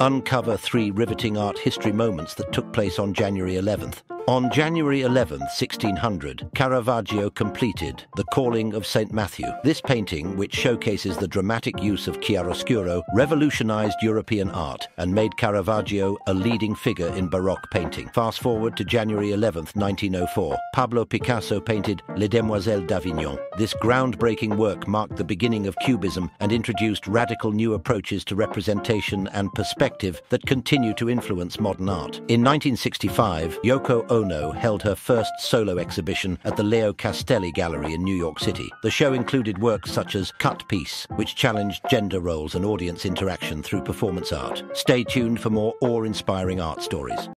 uncover three riveting art history moments that took place on January 11th. On January 11, 1600, Caravaggio completed The Calling of St. Matthew. This painting, which showcases the dramatic use of chiaroscuro, revolutionized European art and made Caravaggio a leading figure in Baroque painting. Fast forward to January 11, 1904, Pablo Picasso painted Les Demoiselles d'Avignon. This groundbreaking work marked the beginning of Cubism and introduced radical new approaches to representation and perspective that continue to influence modern art. In 1965, Yoko Ono held her first solo exhibition at the Leo Castelli Gallery in New York City. The show included works such as Cut Piece, which challenged gender roles and audience interaction through performance art. Stay tuned for more awe-inspiring art stories.